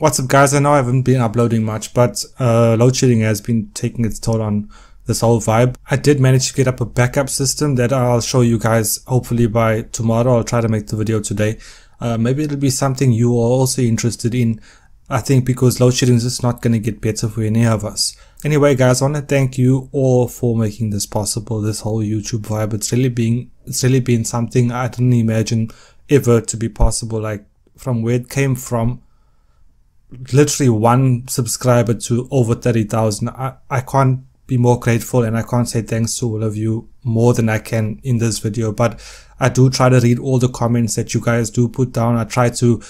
What's up guys, I know I haven't been uploading much, but uh, load shedding has been taking its toll on this whole vibe. I did manage to get up a backup system that I'll show you guys hopefully by tomorrow. I'll try to make the video today. Uh, maybe it'll be something you are also interested in. I think because load shedding is just not going to get better for any of us. Anyway guys, I want to thank you all for making this possible, this whole YouTube vibe. It's really been, it's really been something I didn't imagine ever to be possible. Like from where it came from literally one subscriber to over 30,000. I, I can't be more grateful and I can't say thanks to all of you more than I can in this video, but I do try to read all the comments that you guys do put down. I try to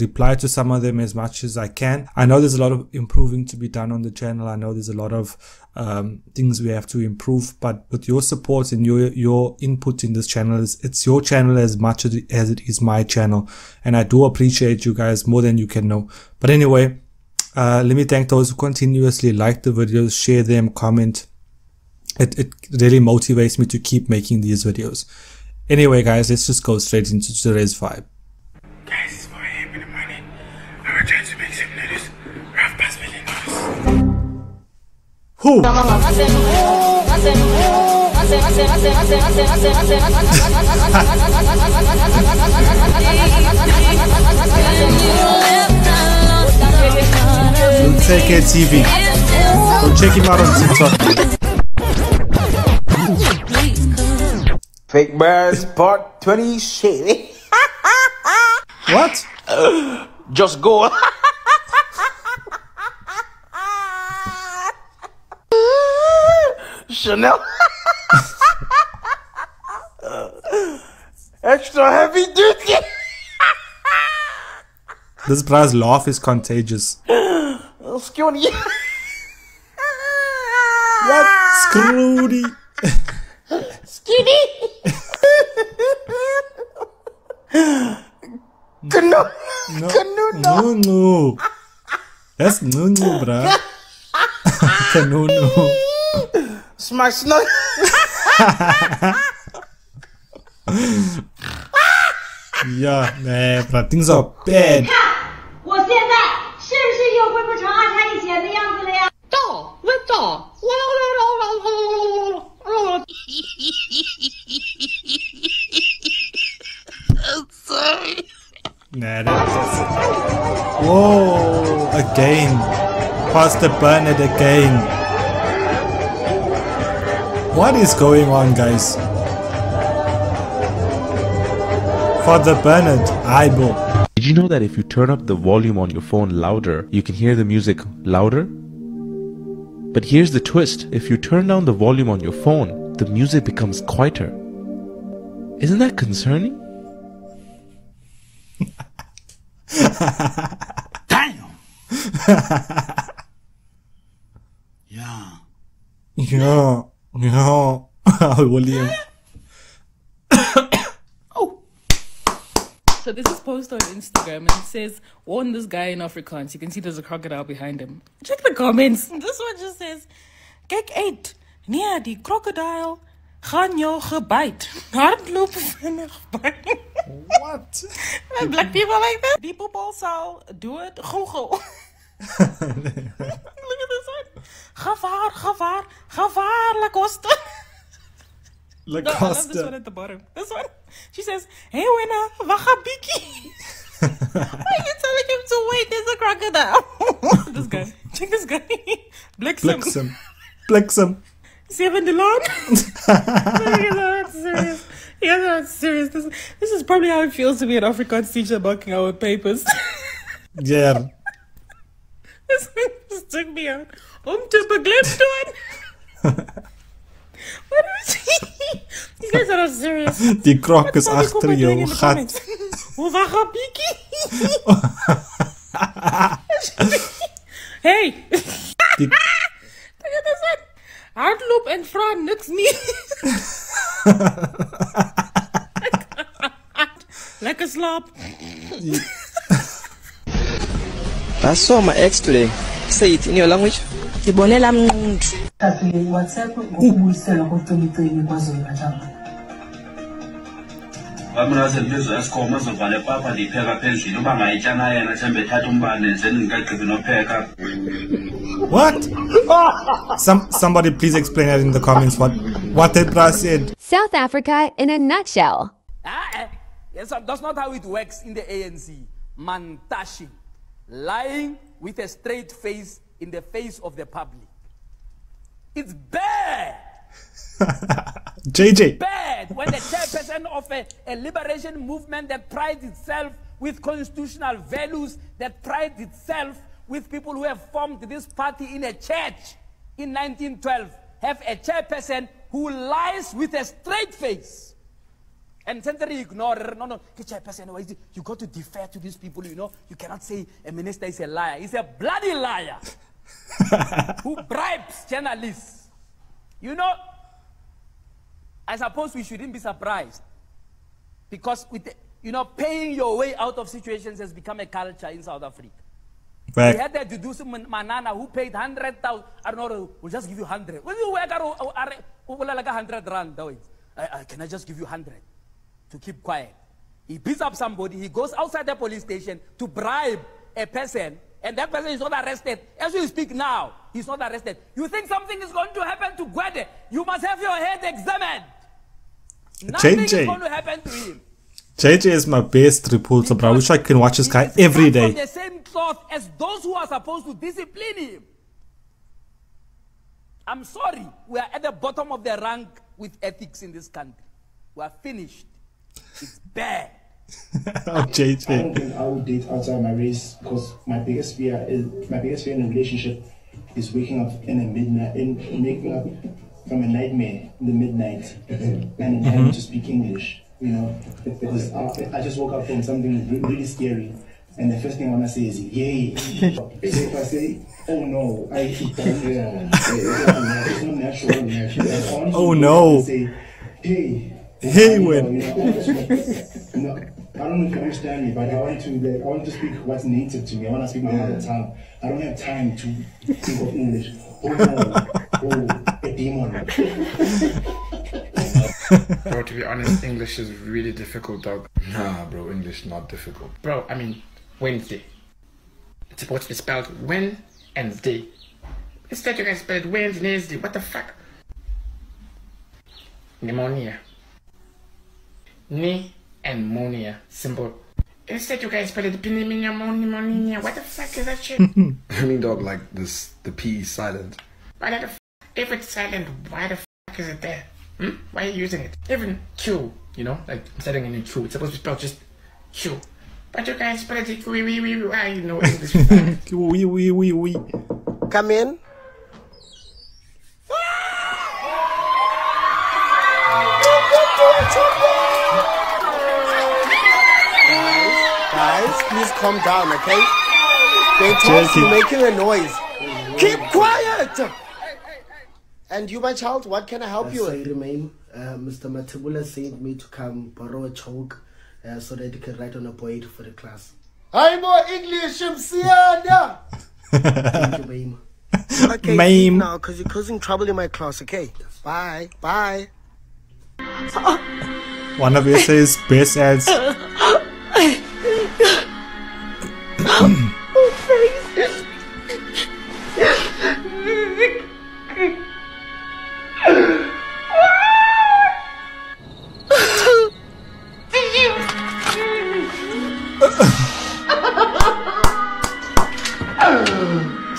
reply to some of them as much as I can. I know there's a lot of improving to be done on the channel. I know there's a lot of um, things we have to improve, but with your support and your your input in this channel, it's, it's your channel as much as it, as it is my channel, and I do appreciate you guys more than you can know. But anyway, uh, let me thank those who continuously like the videos, share them, comment. It, it really motivates me to keep making these videos. Anyway, guys, let's just go straight into today's vibe. Who? Take it TV. Go check him out on TikTok. Fake Bears Part 20 shit. what? Just go. Chanel. Extra heavy duty. this bra's laugh is contagious. Skinny. what? Scroody. Skinny. Canoe. No. Canoe. No, no. That's no, no, bruh. no, no. Smash snug. yeah, man, but things are bad. 我现在是不是又恢复成二胎以前的样子了呀？到，我到，我，sorry. Nah, that's Whoa, again. Pastor Bernard again. What is going on, guys? Father Bernard, eyeball. Did you know that if you turn up the volume on your phone louder, you can hear the music louder? But here's the twist if you turn down the volume on your phone, the music becomes quieter. Isn't that concerning? Damn! yeah. Yeah, yeah. William. So this is posted on Instagram and it says, warn this guy in Afrikaans. You can see there's a crocodile behind him. Check the comments. This one just says, Kijk uit. Nee, die crocodile gaan jou gebyt. Hardloop vinnig by. What? Black people like that. Die poepel sal dood Google. Look at this one. Gevaar, gevaar, gevaar, Lacoste. No, I love this one at the bottom. This one. She says, Hey, winner, wagabiki. Why are you telling him to wait? There's a crocodile. this guy. Check this guy. Blixem. Blixem. Blixem. Seven Delon. that's serious. Yeah, that's serious. This, this is probably how it feels to be an Afrikaans teacher marking our papers. Yeah. this just took me out. Om te beglimstoen. What is he? These guys are not serious. Die krok is What are achter people doing in jou the gat. comments? Hoe wagabiki? hey! Die, Look at this one. Hardloop en vra niks nie. Lekker slaap. I saw my ex today. Say it in your language. Ngibonela mnqundu. Kasi WhatsApp ngokubuyiselwa ko-2020 kwaZulu Natal. bamnase libizwa Eskom ezovala ndiyipheka apha endlini uba ngayitya yena thembe ethatha umbane zeni ndingekagqibi nopheka What? Some somebody please explain that in the comments what what that bra said. South Africa in a nutshell. Ah, eh. Yes, that's not how it works in the ANC. Mantashe. Lying with a straight face in the face of the public. It's bad. JJ. Bad when the chairperson of a, a liberation movement that prides itself with constitutional values, that prides itself with people who have formed this party in a church in 1912, have a chairperson who lies with a straight face. And centrally ignore, no, no, the chairperson, you got to defer to these people, you know. You cannot say a minister is a liar. He's a bloody liar who bribes journalists. You know, I suppose we shouldn't be surprised because with the, you know, paying your way out of situations has become a culture in South Africa. Right. We had that Dudusi Man- Manana who paid 100,000. I don't know, we'll just give you 100. Will you work uh, are- uh, are- like a 100 rand? though? I- I- Can I just give you 100 to keep quiet? He beats up somebody, he goes outside the police station to bribe a person, and that person is not arrested. As we speak now, he's not arrested. You think something is going to happen to Gwede? You must have your head examined. Nothing is JJ. going to happen to him. JJ is my best repulsor, bro. I wish I can watch this guy every day. From the same cloth as those who are supposed to discipline him. I'm sorry, we are at the bottom of the rank with ethics in this country. We are finished. It's bad. oh, I don't think I would date outside my race because my biggest fear is my biggest fear in a relationship is waking up in a midnight in making up from a nightmare in the midnight and then having Mhm. to speak English. You know, because I, I just woke up from something really scary. And the first thing I wanna say is yay. so if I say, oh no, I yeah, it's not natural. I want to Oh, no. and Say, hey, Hey, you when- I no, I don't know if you understand me, but I want to I want to speak what's native to me. I want to speak my mother tongue. I don't have time to think of English. Oh no, oh a demon. bro, to be honest, English is really difficult, dog. Nah, bro, English not difficult. Bro, I mean, Wednesday. It's supposed to be spelled when and day. Instead, you guys spell it Wednesday. What the fuck? Pneumonia. Knee and monia. Simple. Instead, you guys spell it pneumonia, pneumonia. What the fuck is that shit? I mean, dog, like this, the P is silent. Why the f- if it's silent, why the fuck is it there? Hmm? Why are you using it? Even Q, you know, like I'm setting in a Q. It's supposed to be spelled just Q. But you guys spell it wee wee wee wee. Why you know English? Wee wee wee wee. Come in. please calm down, okay? They told you making a noise. Keep quiet! And you, my child, what can I help you with? sorry, ma'am. Uh, Mr. Matibula sent me to come borrow a chalk uh, so that he can write on a board for the class. I'm more English, Msiana! Thank you, ma'am. Okay, Ma'am. leave now, because you're causing trouble in my class, okay? Bye, bye. One of you says best ads.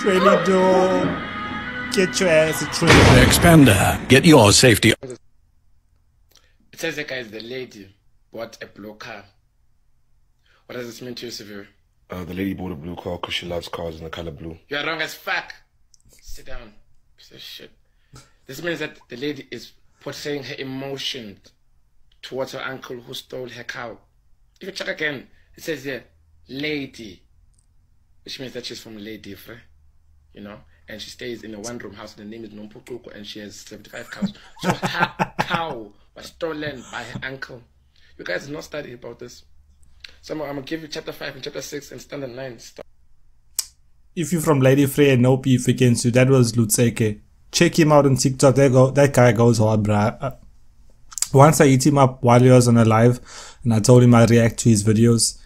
Training door. Get your ass a training. Expander, get your safety. It says the guy is the lady bought a blue car. What does this mean to you, Severe? Uh, the lady bought a blue car because she loves cars in the color blue. You are wrong as fuck. Sit down, piece of shit. This means that the lady is portraying her emotions towards her uncle who stole her cow. If you check again, it says here, lady, which means that she's from Lady Frere, you know, and she stays in a one room house. The name is Nompukuko, and she has 75 cows. So her cow was stolen by her uncle. You guys did not study about this. So I'm, I'm gonna give you chapter 5 and chapter 6 and standard 9. Stop. If you're from Lady Frere and no beef against you, that was Lutseke. Check him out on TikTok. That go, that guy goes hard, bruh. Uh, once I eat him up while he was on a live and I told him I react to his videos,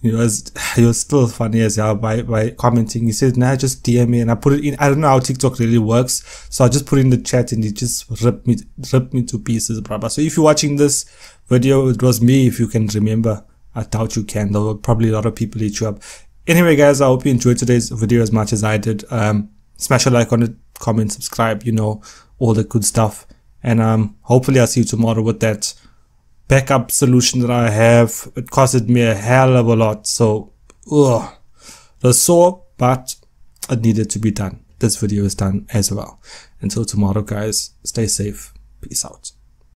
he was he was still funny as hell by by commenting. He said, "Nah, just DM me," and I put it in. I don't know how TikTok really works, so I just put it in the chat, and he just ripped me ripped me to pieces, brother. So if you're watching this video, it was me. If you can remember, I doubt you can. There were probably a lot of people eat you up. Anyway, guys, I hope you enjoyed today's video as much as I did. Um, smash a like on it, comment, subscribe. You know all the good stuff, and um, hopefully I'll see you tomorrow with that backup solution that I have. It costed me a hell of a lot. So, ugh, was sore, but it needed to be done. This video is done as well. Until tomorrow, guys, stay safe. Peace out.